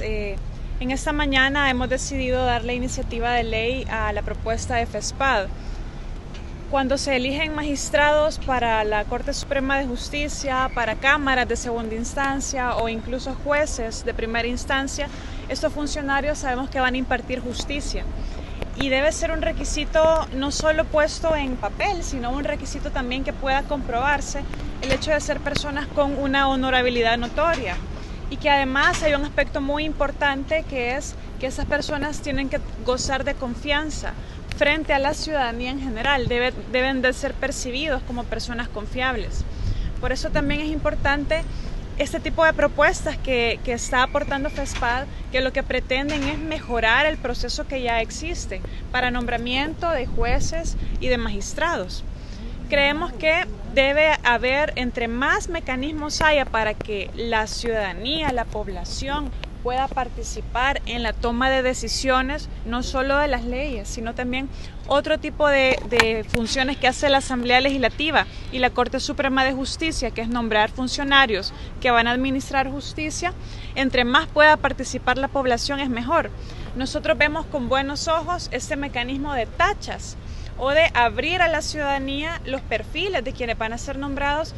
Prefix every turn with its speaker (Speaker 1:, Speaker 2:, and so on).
Speaker 1: Eh, en esta mañana hemos decidido dar la iniciativa de ley a la propuesta de FESPAD. Cuando se eligen magistrados para la Corte Suprema de Justicia, para cámaras de segunda instancia o incluso jueces de primera instancia, estos funcionarios sabemos que van a impartir justicia. Y debe ser un requisito no solo puesto en papel, sino un requisito también que pueda comprobarse el hecho de ser personas con una honorabilidad notoria y que además hay un aspecto muy importante que es que esas personas tienen que gozar de confianza frente a la ciudadanía en general, deben de ser percibidos como personas confiables. Por eso también es importante este tipo de propuestas que, que, está aportando FESPAD, que lo que pretenden es mejorar el proceso que ya existe para nombramiento de jueces y de magistrados. Creemos que debe haber, entre más mecanismos haya para que la ciudadanía, la población pueda participar en la toma de decisiones, no solo de las leyes, sino también otro tipo de, de, funciones que hace la Asamblea Legislativa y la Corte Suprema de Justicia, que es nombrar funcionarios que van a administrar justicia, entre más pueda participar la población es mejor. Nosotros vemos con buenos ojos este mecanismo de tachas o de abrir a la ciudadanía los perfiles de quienes van a ser nombrados